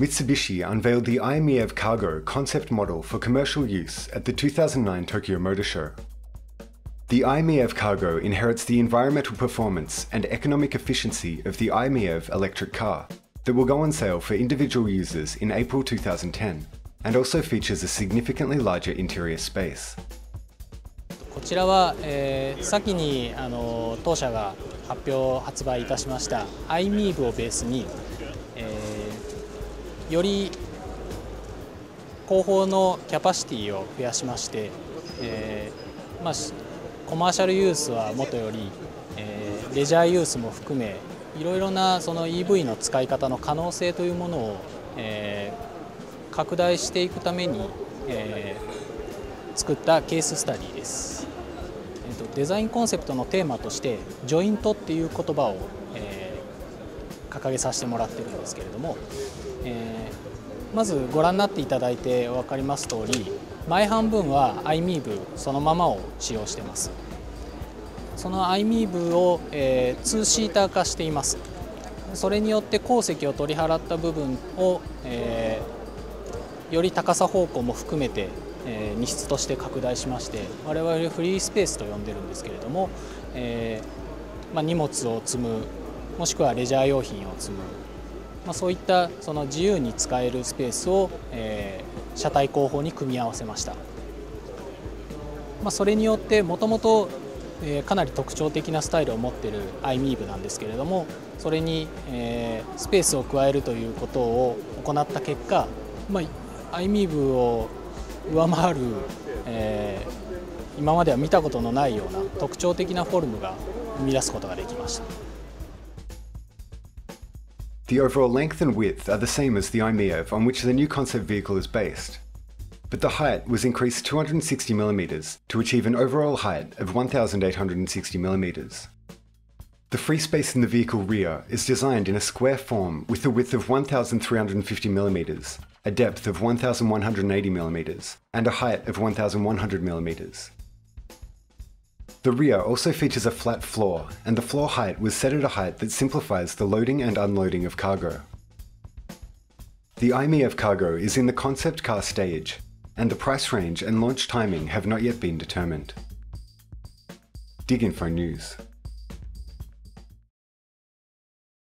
Mitsubishi unveiled the IMEV Cargo concept model for commercial use at the 2009 Tokyo Motor Show. The IMEV Cargo inherits the environmental performance and economic efficiency of the IMEV electric car that will go on sale for individual users in April 2010 and also features a significantly larger interior space. こちらは、えー、先にあの当社が発表発売いたしました iMeev をベースにより後方のキャパシティを増やしまして、えーまあ、コマーシャルユースはもとより、えー、レジャーユースも含めいろいろなその EV の使い方の可能性というものを、えー、拡大していくために、え、作ったケーススタディです。えーと、デザインコンセプトのテーマとして「ジョイント」っていう言葉を、掲げさせてもらってるんですけれども、えー、まずご覧になっていただいて分かります通り前半分は iMeave そのままを使用してます。その iMeave を、えー、2シーター化しています。それによって鉱石を取り払った部分を、えー、より高さ方向も含めて、えー、荷室として拡大しまして我々フリースペースと呼んでるんですけれども、えーまあ、荷物を積むもしくはレジャー用品を積む、まあ、そういったその自由に使えるスペースを、えー、車体後方に組み合わせました、まあ、それによってもともと、かなり特徴的なスタイルを持っている iMeave なんですけれどもそれに、えー、スペースを加えるということを行った結果、まあ、iMeave を上回る、えー、今までは見たことのないような特徴的なフォルムが生み出すことができました。The overall length and width are the same as the iMeave on which the new concept vehicle is based. but the height was increased 260mm to achieve an overall height of 1860mm. The free space in the vehicle rear is designed in a square form with a width of 1350mm, a depth of 1180mm, and a height of 1100mm. The rear also features a flat floor, and the floor height was set at a height that simplifies the loading and unloading of cargo. The IMEF cargo is in the concept car stage, and the price range and launch timing have not yet been determined. DigInfo News